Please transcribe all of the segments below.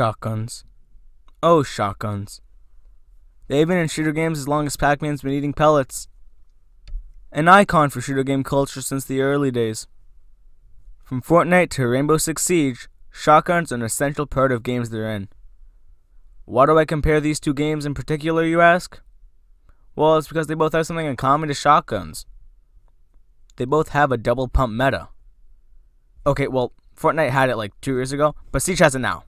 Shotguns. Oh, shotguns. They've been in shooter games as long as Pac Man's been eating pellets. An icon for shooter game culture since the early days. From Fortnite to Rainbow Six Siege, shotguns are an essential part of games they're in. Why do I compare these two games in particular, you ask? Well, it's because they both have something in common to shotguns. They both have a double pump meta. Okay, well, Fortnite had it like two years ago, but Siege has it now.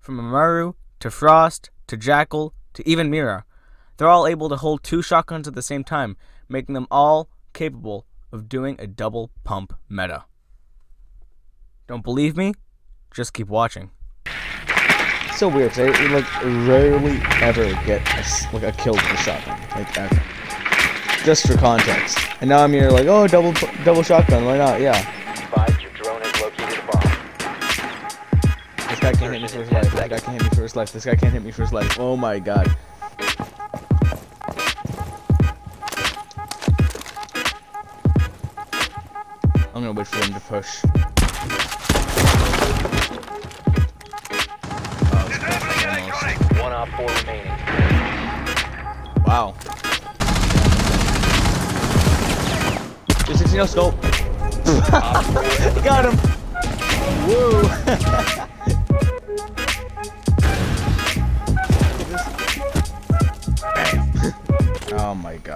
From Amaru to Frost to Jackal to even Mira, they're all able to hold two shotguns at the same time, making them all capable of doing a double pump meta. Don't believe me? Just keep watching. so weird. 'cause I like rarely ever get a, like a kill with a shotgun, like ever. Just for context. And now I'm here like, oh, double double shotgun. Why not? Yeah. Guy can't hit me for his life. This guy can't hit me for his life. This guy can't hit me for his life. Oh my god. I'm gonna wait for him to push. One op four remaining. Wow. 360 no scope. Got him. Woo.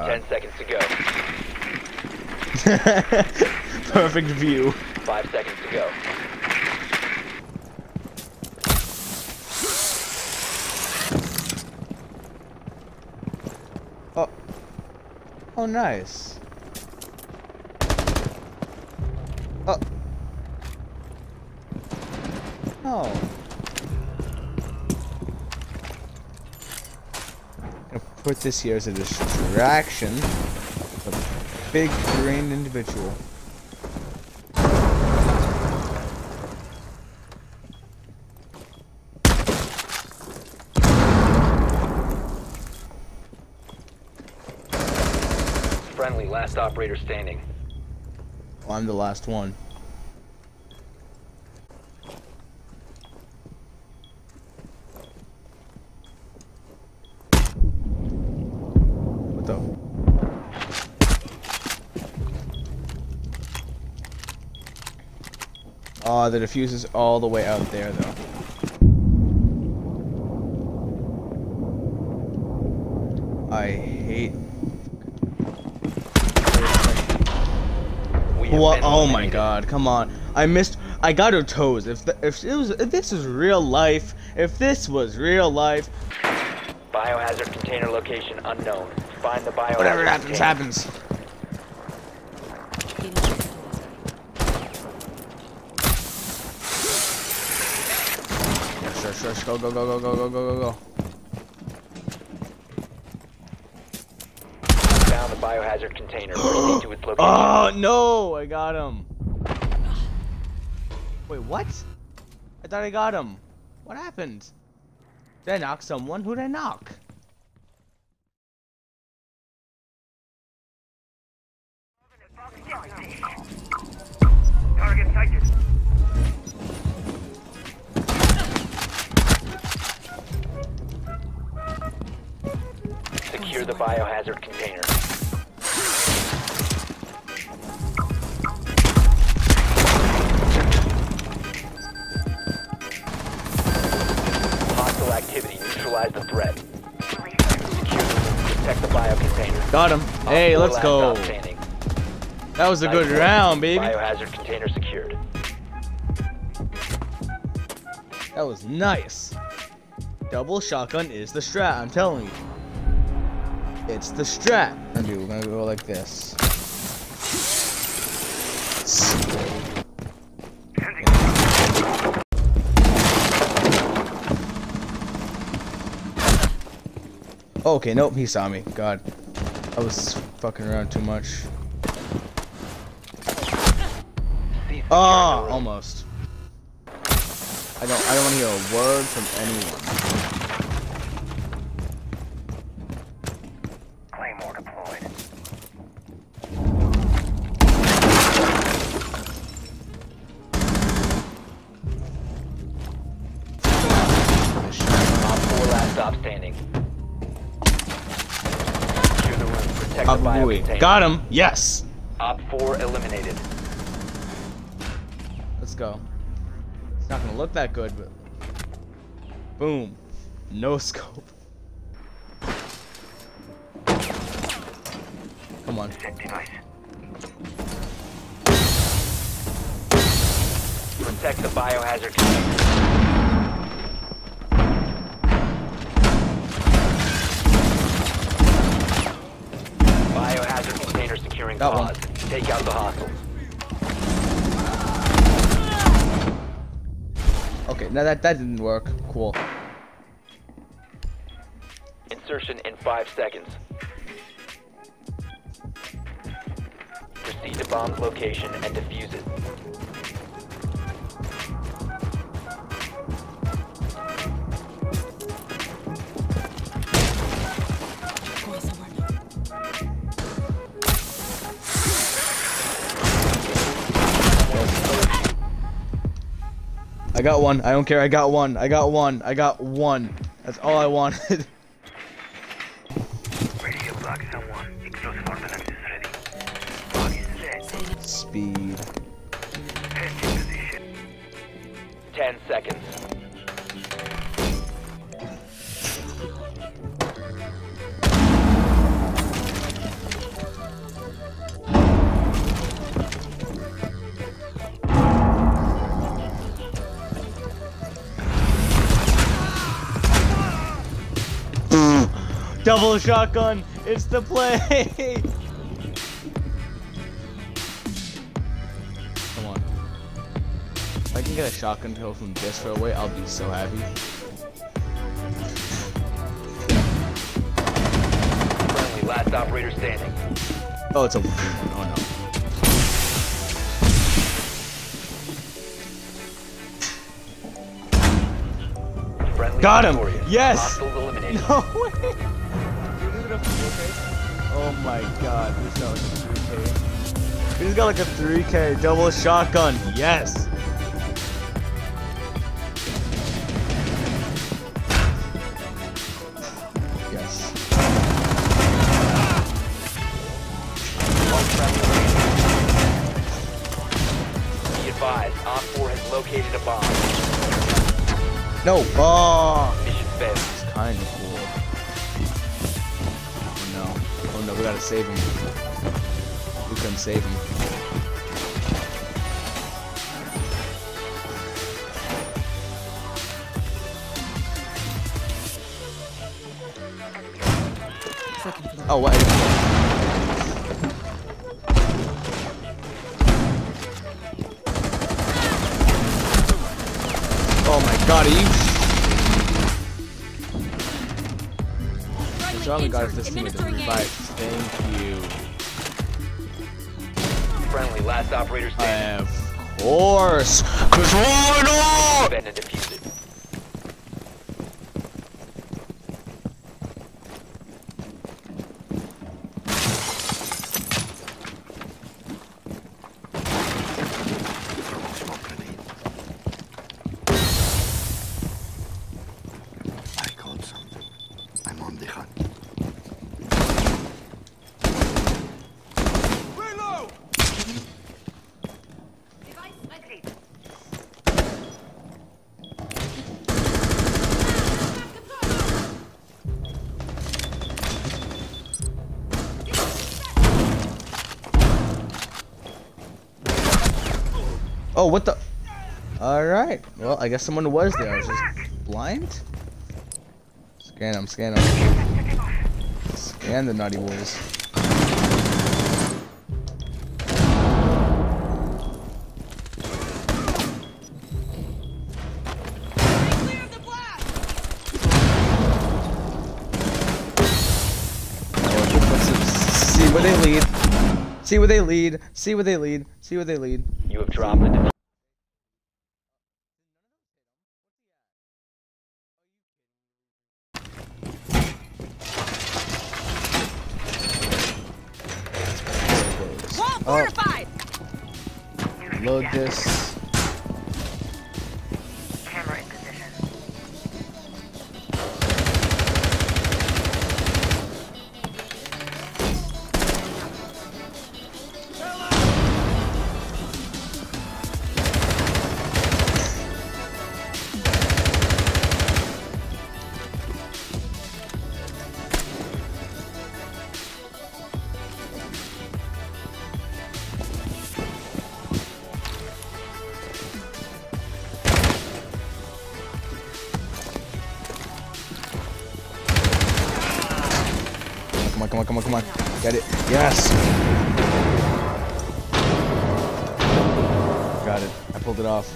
Uh, Ten seconds to go. Perfect view. Five seconds to go. Oh. Oh, nice. Oh. Oh. Gonna put this here as a distraction. A big green individual. Friendly, last operator standing. Oh, I'm the last one. What the? Oh, the diffuse is all the way out there, though. I hate. What? Oh my god! Come on! I missed. I got her toes. If the, if it was if this was real life, if this was real life, Biohazard container location unknown. Find the biohazard whatever happens, container. happens. Go, go, go, go, go, go, go, go, go. Found the biohazard container. Proceed to its location. Oh no! I got him. Wait, what? I thought I got him. What happened? Did I knock someone? Who did I knock? Secure the biohazard container. Hostile activity. Neutralize the threat. Secure the Protect the bio container. Got him. Hey, let's go. That was a good round, baby. Biohazard container secured. That was nice. Double shotgun is the strat, I'm telling you. It's the strat. Dude, we're gonna go like this. Okay, nope, he saw me. God. I was fucking around too much. Ah, securing almost. I don't I don't want to hear a word from anyone. Stop standing. Secure the room. Protect the bio Got him. Yes. Op 4 eliminated. Let's go. It's not gonna look that good, but boom, no scope. Come on. Set device. Protect the biohazard Got one. Take out the hostiles. Okay, now that that didn't work. Cool. Insertion in five seconds. Proceed to bomb's location and defuse it. I got one. I don't care. I got one. I got one. I got one. That's all I wanted. Double shotgun. It's the play. Come on. If I can get a shotgun kill from this far away, I'll be so happy. Friendly, last operator standing. Oh, it's a. Oh no. Got him! Yes! No way! Oh my god, this got like a 3k. He's got like a 3k double shotgun. Yes! Yes. Be advised, Op 4 has located a bomb. No! Oh! Gotta save him. We couldn't save him. Oh, what? What's wrong with God if this team is revive? Thank you. Friendly, last operator standing. Of course. Cause why not? Defend and defuse it. Smoke grenade. I caught something. I'm on the hunt. Oh, what the? Alright. Well, I guess someone was there. I was just blind? Scan them, scan them. Scan the naughty boys. See where they lead. See where they lead. See where they lead. See where they lead. You have dropped the Wall fortified! Oh. Load this. On, come on, come on. Get it. Yes. Got it. I pulled it off.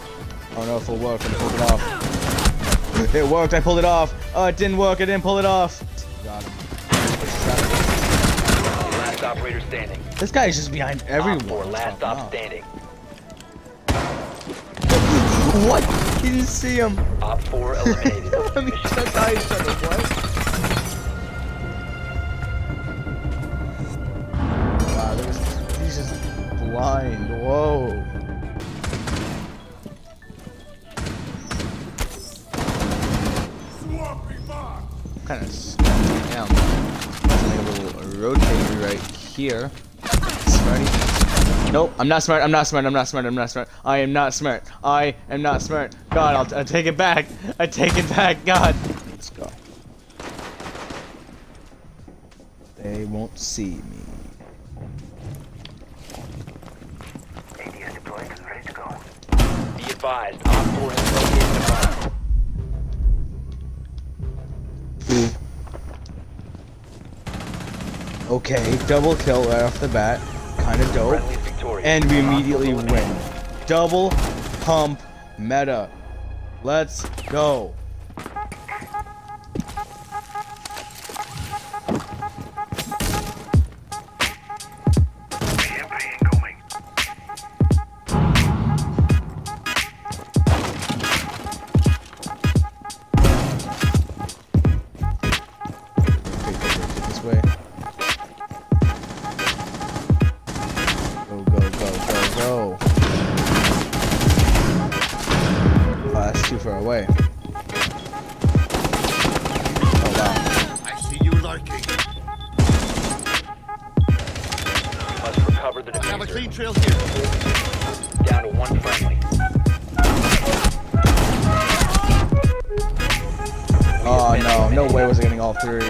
Oh no, if it'll work. I pulled it off. It worked. I pulled it off. Oh, it didn't work. I didn't pull it off. Got him. Last operator standing. This guy is just behind everyone. four, last stop standing. What? He didn't see him. Op four eliminated. Let me check out each other. What? Blind. Whoa. Kind of down. Like a little rotary right here. Smarty. Nope, I'm not smart. I'm not smart. I'm not smart. I'm not smart. I am not smart. I am not smart. God, I'll, I'll take it back. I take it back. God. Let's go. They won't see me. ADS deployed and ready to go. Be advised, Op has located the bomb. Hmm. Okay, double kill right off the bat. Kind of dope. Friendly is victorious. And we immediately win. Double pump meta. Let's go. Far away. Oh, wow. I see you lurking. Must recover the I have a clean trail here. Down to one friendly. Oh, no. No way was I getting all three.